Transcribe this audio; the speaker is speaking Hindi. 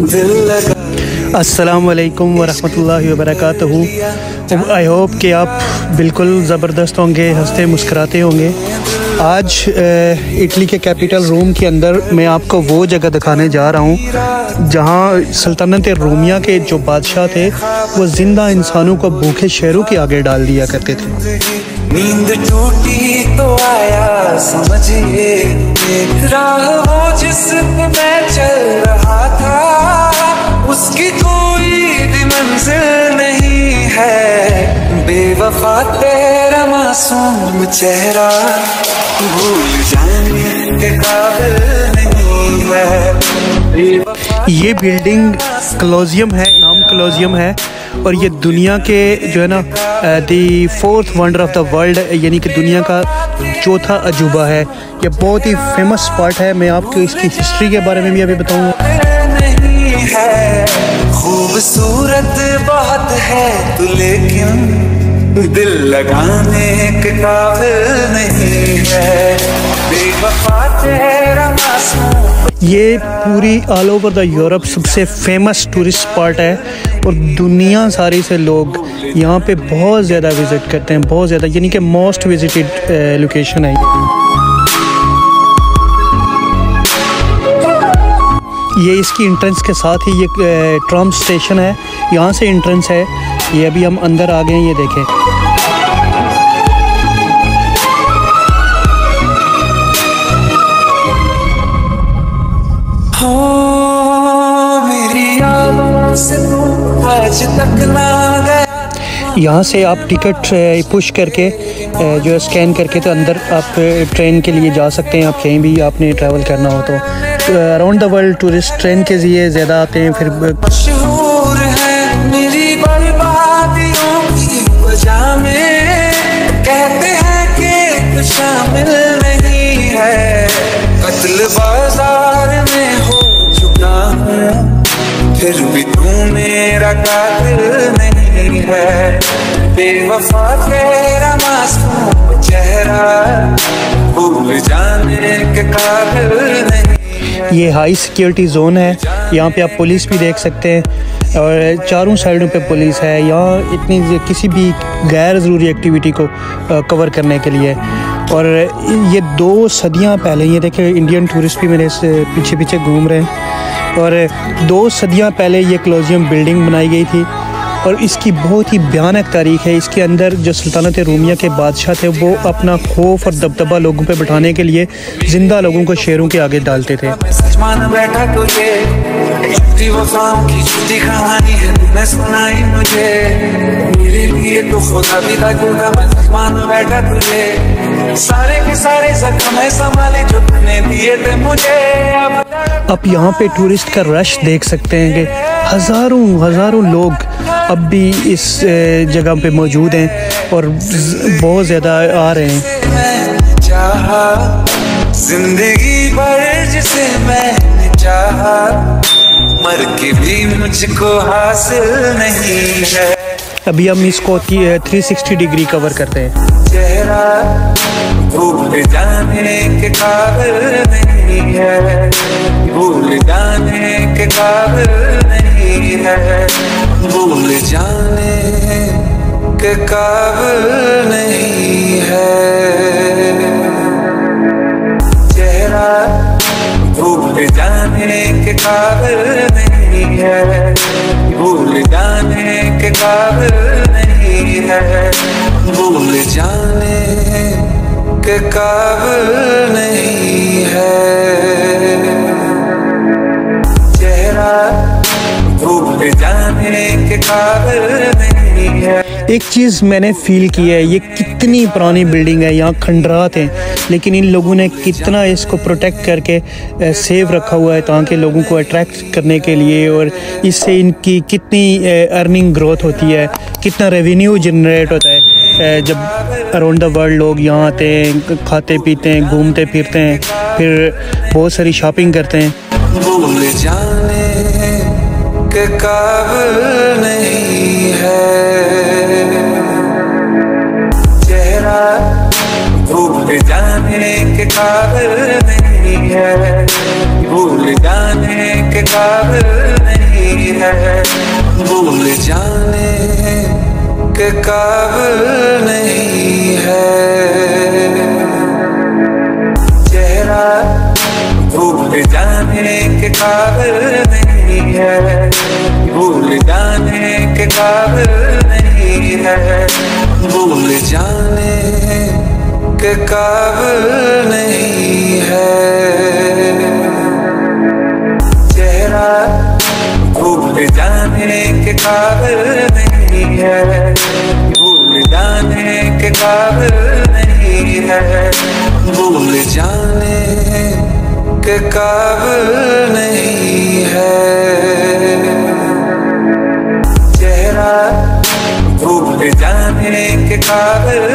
अस्सलाम वालेकुम वरहमतुल्लाहि आई होप कि आप बिल्कुल ज़बरदस्त होंगे, हँसते मुस्कराते होंगे। आज इटली के कैपिटल रोम के अंदर मैं आपको वो जगह दिखाने जा रहा हूँ, जहाँ सल्तनत रोमिया के जो बादशाह थे, वो ज़िंदा इंसानों को भूखे शहरों के आगे डाल दिया करते थे। नींद टूटी तो आया, समझिए। जिस मैं चल रहा था। मासूम चेहरा भूल जाने के काबिल नहीं है। ये बिल्डिंग क्लोजियम है नाम क्लोजियम है और ये दुनिया के जो है ना the fourth wonder of the world यानी कि दुनिया का चौथा अजूबा है। ये बहुत ही फ़ेमस स्पॉट है। मैं आपको इसकी हिस्ट्री के बारे में भी अभी बताऊँगा। खूबसूरत बहुत है तू लेकिन दिल लगाने के काबिल नहीं है। बेवफा तेरा मासूम। ये पूरी ऑल ओवर द यूरोप सबसे फ़ेमस टूरिस्ट स्पॉट है और दुनिया सारी से लोग यहाँ पे बहुत ज़्यादा विज़िट करते हैं, बहुत ज़्यादा, यानी कि मोस्ट विजिटेड लोकेशन है ये। इसकी इंट्रेंस के साथ ही ये ट्राम स्टेशन है, यहाँ से इंट्रेंस है। ये अभी हम अंदर आ गए हैं ये देखें। यहाँ से आप टिकट पुश करके जो है स्कैन करके तो अंदर आप ट्रेन के लिए जा सकते हैं। आप कहीं भी आपने ट्रैवल करना हो तो। Around the world tourist train के लिए ज़्यादा आते हैं फिर शामिल नहीं है। कत्ल बाज़ार में हो चुका हूँ। फिर भी तू मेरा कातिल नहीं है। बेवफा तेरा मासूम चेहरा भूल जाने के काबिल नहीं ये हाई सिक्योरिटी जोन है। यहाँ पे आप पुलिस भी देख सकते हैं। और चारों साइडों पे पुलिस है। यहाँ इतनी किसी भी गैर ज़रूरी एक्टिविटी को कवर करने के लिए और ये दो सदियाँ पहले, ये देखे इंडियन टूरिस्ट भी मेरे से पीछे पीछे घूम रहे हैं। और दो सदियाँ पहले ये क्लोजियम बिल्डिंग बनाई गई थी और इसकी बहुत ही भयानक तारीख है। इसके अंदर जो सुल्तानत रूमिया के बादशाह थे, वो अपना खौफ और दबदबा लोगों पे बैठाने के लिए ज़िंदा लोगों को शेरों के आगे डालते थे। सारे के सारे जख्म संभाले जो तूने दिए थे मुझे। आप यहाँ पे टूरिस्ट का रश देख सकते हैं कि हज़ारों हज़ारों लोग अब भी इस जगह पे मौजूद हैं और बहुत ज़्यादा आ रहे हैं। ज़िंदगी भर जिसे मैंने चाहा मर के भी मुझको हासिल नहीं है। अभी हम इसको थ्री सिक्सटी डिग्री कवर करते हैं। चेहरा भूल जाने के काबिल नहीं है। भूल जाने के काबिल नहीं है। भूल जाने के काबिल नहीं है। चेहरा भूल जाने के काबिल नहीं है। भूल जाने के काबिल नहीं है। भूल जाने के काबिल नहीं है। चेहरा डूब जाने के काबिल नहीं है। एक चीज़ मैंने फील की है, ये कितनी पुरानी बिल्डिंग है, यहाँ खंडरात हैं, लेकिन इन लोगों ने कितना इसको प्रोटेक्ट करके सेव रखा हुआ है, ताकि लोगों को अट्रैक्ट करने के लिए और इससे इनकी कितनी अर्निंग ग्रोथ होती है, कितना रेवेन्यू जनरेट होता है। जब अराउंड द वर्ल्ड लोग यहाँ आते हैं, खाते पीते हैं, घूमते फिरते हैं, फिर बहुत सारी शॉपिंग करते हैं। के काबिल नहीं है। चेहरा भूल जाने के काबिल नहीं है। भूल जाने के काबिल नहीं जाने के काबिल नहीं है। चेहरा भूल जाने के काबिल नहीं है। भूल जाने के काबिल नहीं है। भूल जाने के काबिल नहीं है। चेहरा भूल जाने के काबिल काबिल नहीं है। भूल जाने के काबिल नहीं है। चेहरा भूल जाने के काबिल